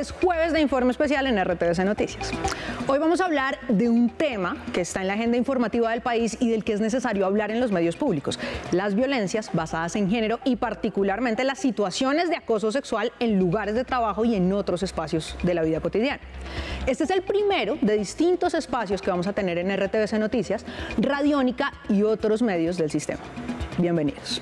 Es jueves de informe especial en RTVC Noticias. Hoy vamos a hablar de un tema que está en la agenda informativa del país y del que es necesario hablar en los medios públicos, las violencias basadas en género y particularmente las situaciones de acoso sexual en lugares de trabajo y en otros espacios de la vida cotidiana. Este es el primero de distintos espacios que vamos a tener en RTVC Noticias, Radiónica y otros medios del sistema. Bienvenidos.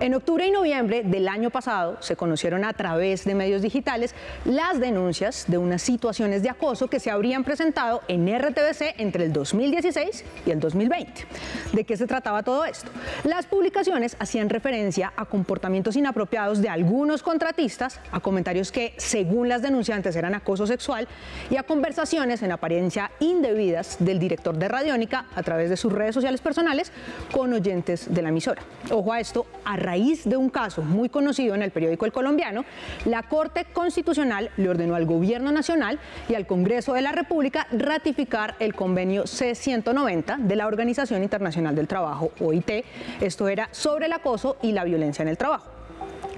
En octubre y noviembre del año pasado se conocieron a través de medios digitales las denuncias de unas situaciones de acoso que se habrían presentado en RTBC entre el 2016 y el 2020. ¿De qué se trataba todo esto? Las publicaciones hacían referencia a comportamientos inapropiados de algunos contratistas, a comentarios que, según las denunciantes, eran acoso sexual y a conversaciones en apariencia indebidas del director de Radiónica a través de sus redes sociales personales con oyentes de la emisora. Ojo a esto, a raíz de un caso muy conocido en el periódico El Colombiano, la Corte Constitucional le ordenó al Gobierno Nacional y al Congreso de la República ratificar el convenio C-190 de la Organización Internacional del Trabajo, OIT. Esto era sobre el acoso y la violencia en el trabajo.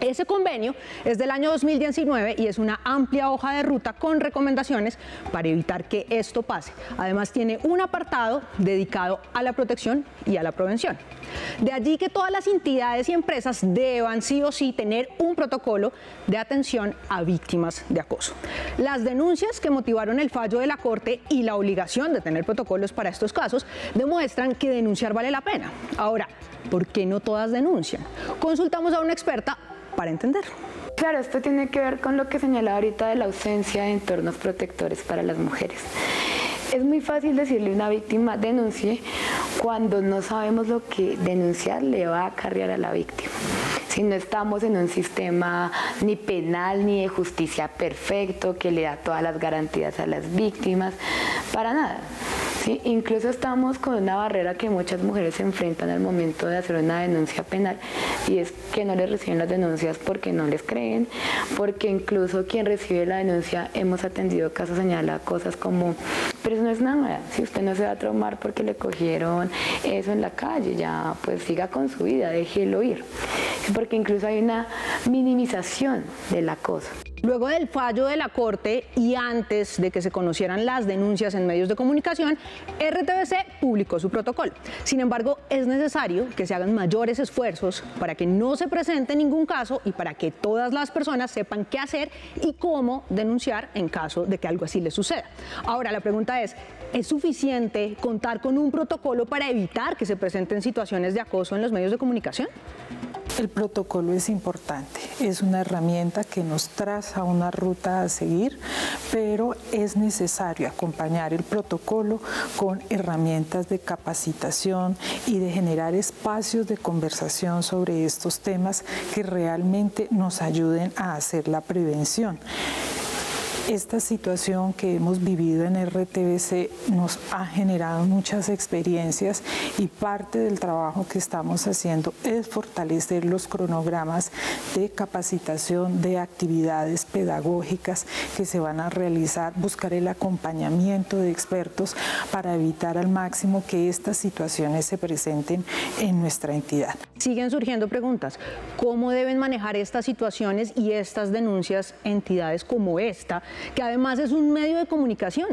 Ese convenio es del año 2019 y es una amplia hoja de ruta con recomendaciones para evitar que esto pase. Además tiene un apartado dedicado a la protección y a la prevención. De allí que todas las entidades y empresas deban sí o sí tener un protocolo de atención a víctimas de acoso. Las denuncias que motivaron el fallo de la Corte y la obligación de tener protocolos para estos casos demuestran que denunciar vale la pena. Ahora, ¿por qué no todas denuncian? Consultamos a una experta para entender. Claro, esto tiene que ver con lo que señalaba ahorita de la ausencia de entornos protectores para las mujeres. Es muy fácil decirle a una víctima denuncie cuando no sabemos lo que denunciar le va a acarrear a la víctima. Si no estamos en un sistema ni penal ni de justicia perfecto que le da todas las garantías a las víctimas, para nada. Incluso estamos con una barrera que muchas mujeres se enfrentan al momento de hacer una denuncia penal y es que no les reciben las denuncias porque no les creen, porque incluso quien recibe la denuncia hemos atendido casos señala cosas como, pero eso no es nada, si usted no se va a traumar porque le cogieron eso en la calle, ya pues siga con su vida, déjelo ir, porque incluso hay una minimización del acoso. Luego del fallo de la Corte y antes de que se conocieran las denuncias en medios de comunicación, RTBC publicó su protocolo. Sin embargo, es necesario que se hagan mayores esfuerzos para que no se presente ningún caso y para que todas las personas sepan qué hacer y cómo denunciar en caso de que algo así les suceda. Ahora, la pregunta es, ¿es suficiente contar con un protocolo para evitar que se presenten situaciones de acoso en los medios de comunicación? El protocolo es importante, es una herramienta que nos traza una ruta a seguir, pero es necesario acompañar el protocolo con herramientas de capacitación y de generar espacios de conversación sobre estos temas que realmente nos ayuden a hacer la prevención. Esta situación que hemos vivido en RTBC nos ha generado muchas experiencias y parte del trabajo que estamos haciendo es fortalecer los cronogramas de capacitación de actividades pedagógicas que se van a realizar, buscar el acompañamiento de expertos para evitar al máximo que estas situaciones se presenten en nuestra entidad. Siguen surgiendo preguntas. ¿Cómo deben manejar estas situaciones y estas denuncias entidades como esta que además es un medio de comunicación.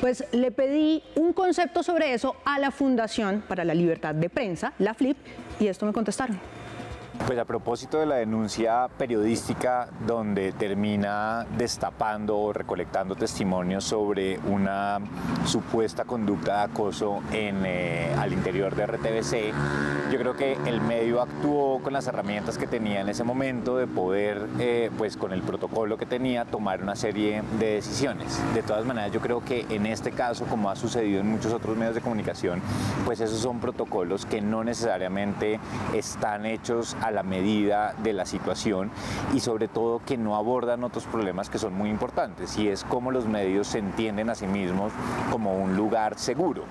Pues le pedí un concepto sobre eso a la Fundación para la Libertad de Prensa, la FLIP, y esto me contestaron. Pues a propósito de la denuncia periodística donde termina destapando o recolectando testimonios sobre una supuesta conducta de acoso en, eh, al interior de RTBC, yo creo que el medio actuó con las herramientas que tenía en ese momento de poder, eh, pues con el protocolo que tenía, tomar una serie de decisiones. De todas maneras, yo creo que en este caso, como ha sucedido en muchos otros medios de comunicación, pues esos son protocolos que no necesariamente están hechos a la medida de la situación y sobre todo que no abordan otros problemas que son muy importantes y es cómo los medios se entienden a sí mismos como un lugar seguro.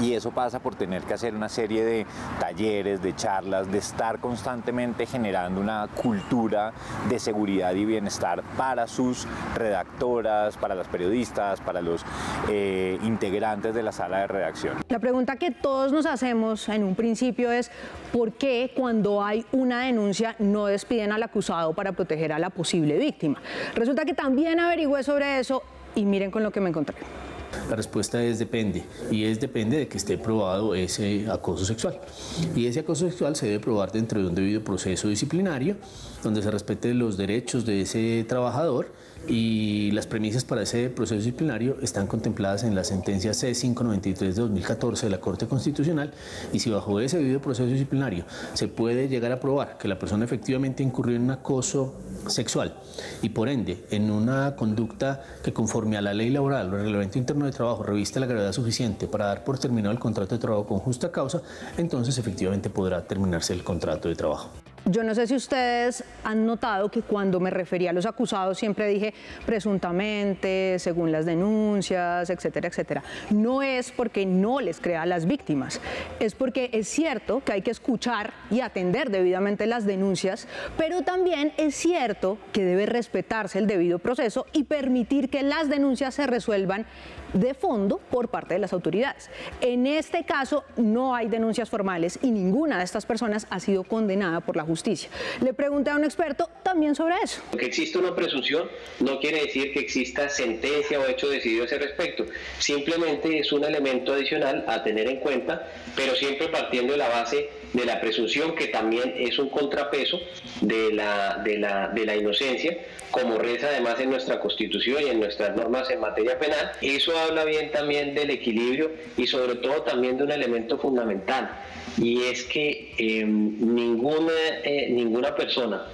Y eso pasa por tener que hacer una serie de talleres, de charlas, de estar constantemente generando una cultura de seguridad y bienestar para sus redactoras, para las periodistas, para los eh, integrantes de la sala de redacción. La pregunta que todos nos hacemos en un principio es ¿por qué cuando hay una denuncia no despiden al acusado para proteger a la posible víctima? Resulta que también averigüé sobre eso y miren con lo que me encontré. La respuesta es depende, y es depende de que esté probado ese acoso sexual. Y ese acoso sexual se debe probar dentro de un debido proceso disciplinario, donde se respeten los derechos de ese trabajador y las premisas para ese proceso disciplinario están contempladas en la sentencia C593 de 2014 de la Corte Constitucional y si bajo ese debido proceso disciplinario se puede llegar a probar que la persona efectivamente incurrió en un acoso sexual y por ende en una conducta que conforme a la ley laboral o el reglamento interno de trabajo reviste la gravedad suficiente para dar por terminado el contrato de trabajo con justa causa, entonces efectivamente podrá terminarse el contrato de trabajo. Yo no sé si ustedes han notado que cuando me refería a los acusados siempre dije presuntamente, según las denuncias, etcétera, etcétera. No es porque no les crea a las víctimas, es porque es cierto que hay que escuchar y atender debidamente las denuncias, pero también es cierto que debe respetarse el debido proceso y permitir que las denuncias se resuelvan de fondo por parte de las autoridades. En este caso no hay denuncias formales y ninguna de estas personas ha sido condenada por la justicia. Le pregunté a un experto también sobre eso. Que existe una presunción no quiere decir que exista sentencia o hecho decidido a ese respecto. Simplemente es un elemento adicional a tener en cuenta, pero siempre partiendo de la base de la presunción que también es un contrapeso de la, de la, de la inocencia, como reza además en nuestra constitución y en nuestras normas en materia penal. Eso habla bien también del equilibrio y sobre todo también de un elemento fundamental, y es que eh, ninguna, eh, ninguna persona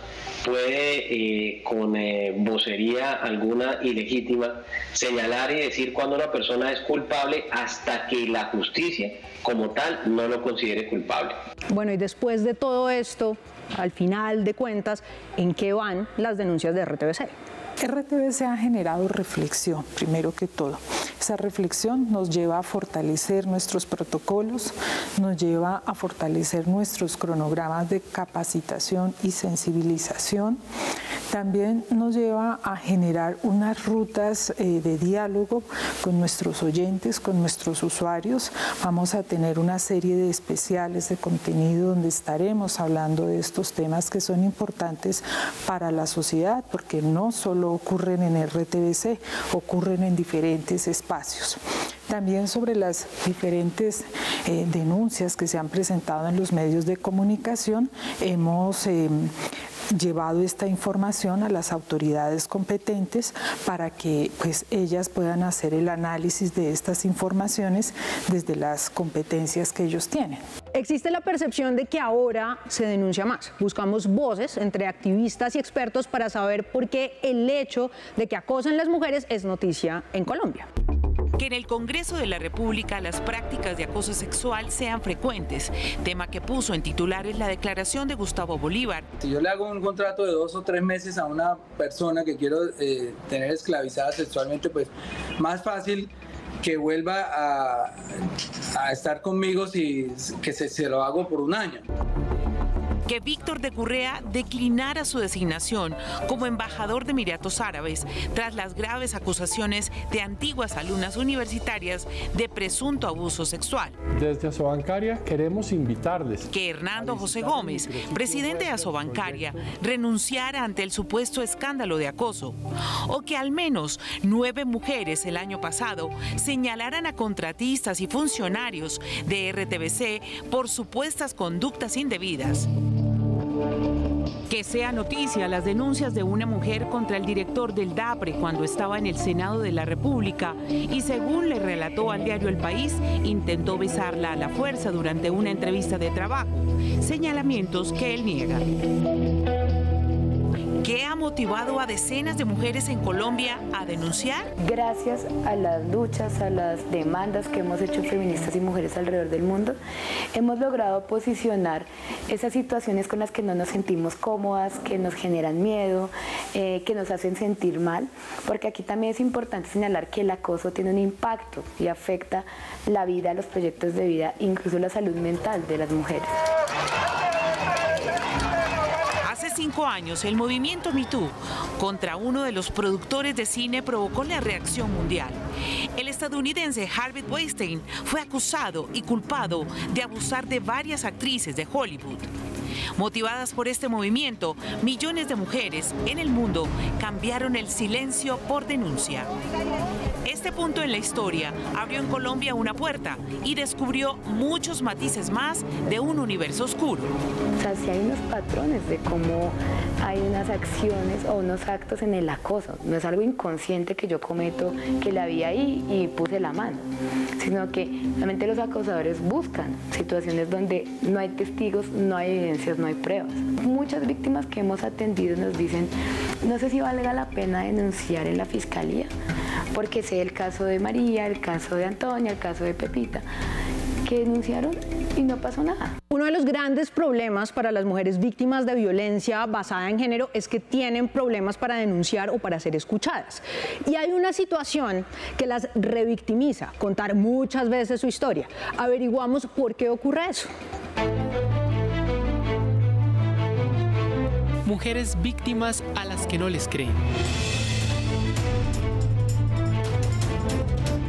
puede eh, con vocería alguna ilegítima señalar y decir cuando una persona es culpable hasta que la justicia como tal no lo considere culpable. Bueno, y después de todo esto, al final de cuentas, ¿en qué van las denuncias de RTBC? RTBC ha generado reflexión, primero que todo. Esa reflexión nos lleva a fortalecer nuestros protocolos, nos lleva a fortalecer nuestros cronogramas de capacitación y sensibilización. También nos lleva a generar unas rutas eh, de diálogo con nuestros oyentes, con nuestros usuarios. Vamos a tener una serie de especiales de contenido donde estaremos hablando de estos temas que son importantes para la sociedad, porque no solo ocurren en RTBC, ocurren en diferentes espacios. También sobre las diferentes eh, denuncias que se han presentado en los medios de comunicación, hemos em, llevado esta información a las autoridades competentes para que pues ellas puedan hacer el análisis de estas informaciones desde las competencias que ellos tienen. Existe la percepción de que ahora se denuncia más. Buscamos voces entre activistas y expertos para saber por qué el hecho de que acosan las mujeres es noticia en Colombia que en el Congreso de la República las prácticas de acoso sexual sean frecuentes, tema que puso en titulares la declaración de Gustavo Bolívar. Si yo le hago un contrato de dos o tres meses a una persona que quiero eh, tener esclavizada sexualmente, pues más fácil que vuelva a, estar conmigo si que se lo hago por un año que Víctor de Currea declinara su designación como embajador de Emiratos Árabes tras las graves acusaciones de antiguas alumnas universitarias de presunto abuso sexual. Desde Asobancaria queremos invitarles que Hernando José Gómez, presidente de Asobancaria, renunciara ante el supuesto escándalo de acoso o que al menos nueve mujeres el año pasado señalaran a contratistas y funcionarios de RTBC por supuestas conductas indebidas. Que sea noticia las denuncias de una mujer contra el director del DAPRE cuando estaba en el Senado de la República y según le relató al diario El País, intentó besarla a la fuerza durante una entrevista de trabajo, señalamientos que él niega. ¿Qué ha motivado a decenas de mujeres en Colombia a denunciar? Gracias a las luchas, a las demandas que hemos hecho feministas y mujeres alrededor del mundo, hemos logrado posicionar esas situaciones con las que no nos sentimos cómodas, que nos generan miedo, eh, que nos hacen sentir mal, porque aquí también es importante señalar que el acoso tiene un impacto y afecta la vida, los proyectos de vida, incluso la salud mental de las mujeres. Cinco años, el movimiento MeToo contra uno de los productores de cine provocó la reacción mundial. El estadounidense Harvey Weinstein fue acusado y culpado de abusar de varias actrices de Hollywood. Motivadas por este movimiento, millones de mujeres en el mundo cambiaron el silencio por denuncia. Este punto en la historia abrió en Colombia una puerta y descubrió muchos matices más de un universo oscuro. O sea, si hay unos patrones de cómo hay unas acciones o unos actos en el acoso. No es algo inconsciente que yo cometo, que la vi ahí y puse la mano, sino que realmente los acosadores buscan situaciones donde no hay testigos, no hay evidencias, no hay pruebas. Muchas víctimas que hemos atendido nos dicen, no sé si valga la pena denunciar en la fiscalía, porque sé el caso de María, el caso de Antonia, el caso de Pepita, que denunciaron y no pasó nada. Uno de los grandes problemas para las mujeres víctimas de violencia basada en género es que tienen problemas para denunciar o para ser escuchadas. Y hay una situación que las revictimiza, contar muchas veces su historia. Averiguamos por qué ocurre eso. Mujeres víctimas a las que no les creen.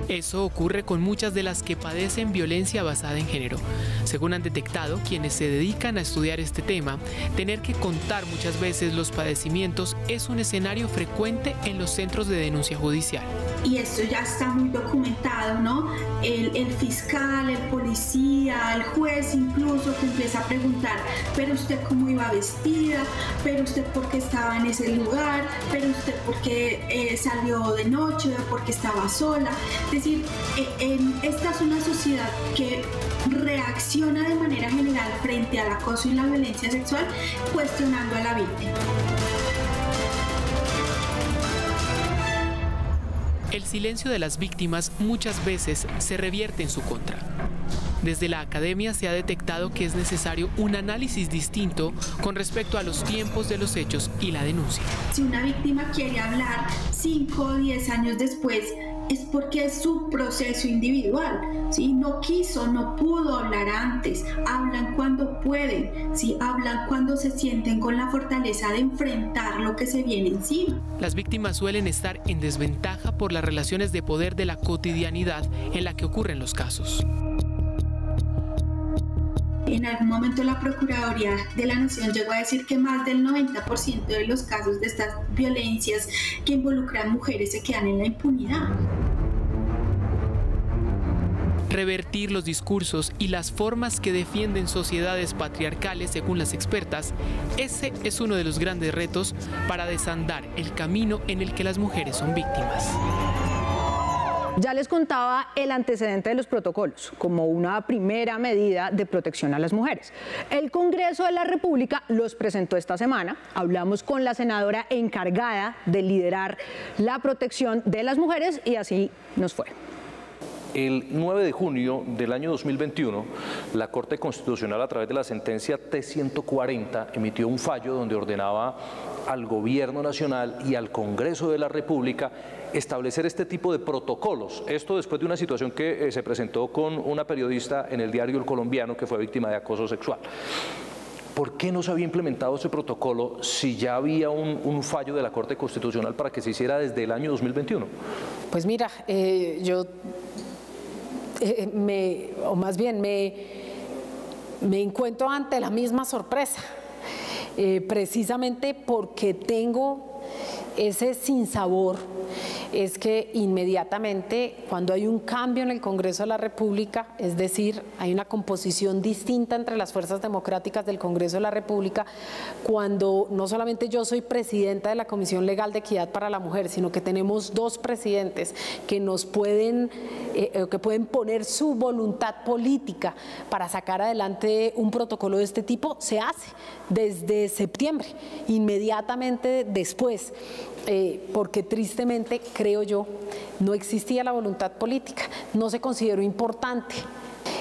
Eso ocurre con muchas de las que padecen violencia basada en género. Según han detectado quienes se dedican a estudiar este tema, tener que contar muchas veces los padecimientos es un escenario frecuente en los centros de denuncia judicial. Y esto ya está muy documentado, ¿no? El, fiscal, el policía, el juez incluso que empieza a preguntar, pero usted cómo iba vestida, pero usted por qué estaba en ese lugar, pero usted por qué eh, salió de noche, por qué estaba sola. Decir, eh, esta es una sociedad que reacciona de manera general frente al acoso y la violencia sexual cuestionando a la víctima. El silencio de las víctimas muchas veces se revierte en su contra. Desde la academia se ha detectado que es necesario un análisis distinto con respecto a los tiempos de los hechos y la denuncia. Si una víctima quiere hablar 5 o 10 años después, es porque es su proceso individual. Si no quiso, no pudo hablar antes. Hablan cuando pueden, si hablan cuando se sienten con la fortaleza de enfrentar lo que se viene encima. Las víctimas suelen estar en desventaja por las relaciones de poder de la cotidianidad en la que ocurren los casos. En algún momento la Procuraduría de la Nación llegó a decir que más del 90% de los casos de estas violencias que involucran mujeres se quedan en la impunidad. Revertir los discursos y las formas que defienden sociedades patriarcales, según las expertas, ese es uno de los grandes retos para desandar el camino en el que las mujeres son víctimas. Ya les contaba el antecedente de los protocolos como una primera medida de protección a las mujeres. El Congreso de la República los presentó esta semana. Hablamos con la senadora encargada de liderar la protección de las mujeres y así nos fue. El 9 de junio del año 2021, la Corte Constitucional, a través de la sentencia T140, emitió un fallo donde ordenaba al Gobierno Nacional y al Congreso de la República establecer este tipo de protocolos. Esto después de una situación que eh, se presentó con una periodista en el diario El Colombiano que fue víctima de acoso sexual. ¿Por qué no se había implementado ese protocolo si ya había un, fallo de la Corte Constitucional para que se hiciera desde el año 2021? Pues mira, eh, yo, eh, me, o más bien me, me encuentro ante la misma sorpresa, precisamente porque tengo ese sinsabor es que inmediatamente cuando hay un cambio en el Congreso de la República, es decir, hay una composición distinta entre las fuerzas democráticas del Congreso de la República, cuando no solamente yo soy presidenta de la Comisión Legal de Equidad para la Mujer, sino que tenemos dos presidentes que nos pueden, eh, que pueden poner su voluntad política para sacar adelante un protocolo de este tipo, se hace desde septiembre, inmediatamente después. Eh, porque tristemente, creo yo, no existía la voluntad política, no se consideró importante,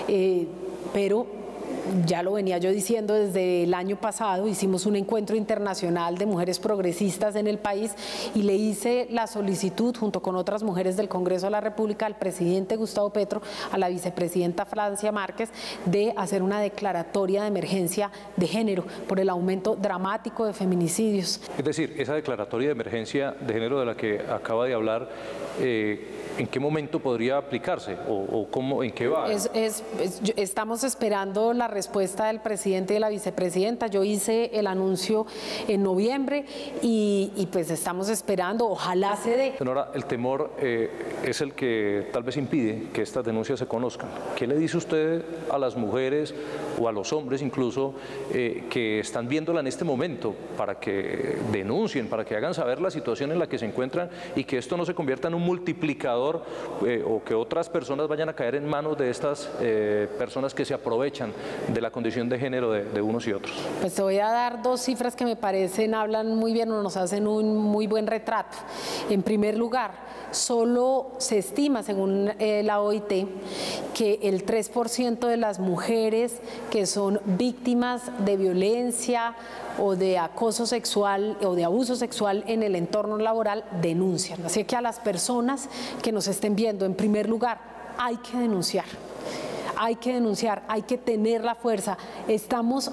eh, pero ya lo venía yo diciendo desde el año pasado, hicimos un encuentro internacional de mujeres progresistas en el país y le hice la solicitud junto con otras mujeres del Congreso de la República al presidente Gustavo Petro, a la vicepresidenta Francia Márquez, de hacer una declaratoria de emergencia de género por el aumento dramático de feminicidios. Es decir, esa declaratoria de emergencia de género de la que acaba de hablar, eh, ¿en qué momento podría aplicarse o, cómo, en qué va? estamos esperando la respuesta del presidente y de la vicepresidenta. Yo hice el anuncio en noviembre y, pues estamos esperando, ojalá se dé. Señora, el temor eh, es el que tal vez impide que estas denuncias se conozcan. ¿Qué le dice usted a las mujeres o a los hombres incluso eh, que están viéndola en este momento para que denuncien, para que hagan saber la situación en la que se encuentran y que esto no se convierta en un multiplicador eh, o que otras personas vayan a caer en manos de estas personas que se aprovechan de la condición de género de, unos y otros? Pues te voy a dar dos cifras que me parecen, hablan muy bien o nos hacen un muy buen retrato. En primer lugar, solo se estima, según eh, la OIT, que el 3% de las mujeres que son víctimas de violencia o de acoso sexual o de abuso sexual en el entorno laboral denuncian. Así que a las personas que nos estén viendo, en primer lugar, hay que denunciar hay que denunciar, hay que tener la fuerza. Estamos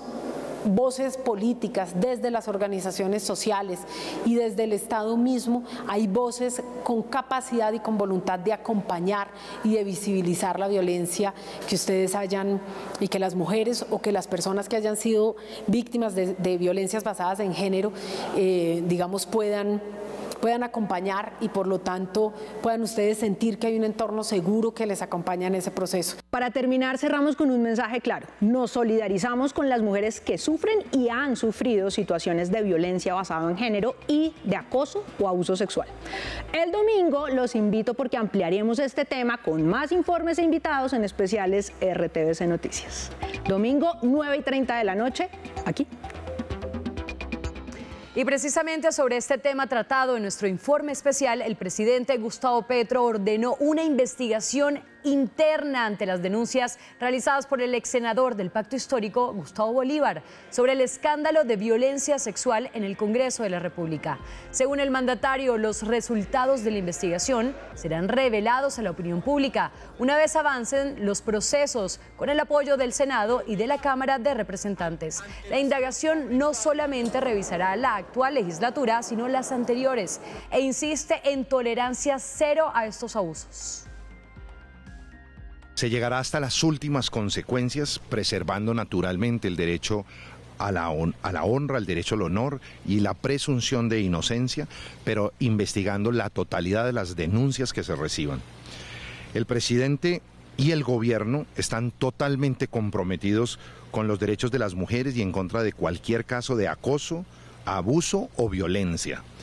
voces políticas desde las organizaciones sociales y desde el Estado mismo, hay voces con capacidad y con voluntad de acompañar y de visibilizar la violencia que ustedes hayan y que las mujeres o que las personas que hayan sido víctimas de, violencias basadas en género, eh, digamos, puedan puedan acompañar y por lo tanto puedan ustedes sentir que hay un entorno seguro que les acompaña en ese proceso. Para terminar, cerramos con un mensaje claro. Nos solidarizamos con las mujeres que sufren y han sufrido situaciones de violencia basada en género y de acoso o abuso sexual. El domingo los invito porque ampliaremos este tema con más informes e invitados en especiales RTBC Noticias. Domingo 9 y 30 de la noche, aquí y precisamente sobre este tema tratado en nuestro informe especial, el presidente Gustavo Petro ordenó una investigación interna ante las denuncias realizadas por el ex senador del Pacto Histórico, Gustavo Bolívar, sobre el escándalo de violencia sexual en el Congreso de la República. Según el mandatario, los resultados de la investigación serán revelados a la opinión pública una vez avancen los procesos con el apoyo del Senado y de la Cámara de Representantes. La indagación no solamente revisará la actual legislatura, sino las anteriores e insiste en tolerancia cero a estos abusos. Se llegará hasta las últimas consecuencias, preservando naturalmente el derecho a la, a la, honra, el derecho al honor y la presunción de inocencia, pero investigando la totalidad de las denuncias que se reciban. El presidente y el gobierno están totalmente comprometidos con los derechos de las mujeres y en contra de cualquier caso de acoso, abuso o violencia.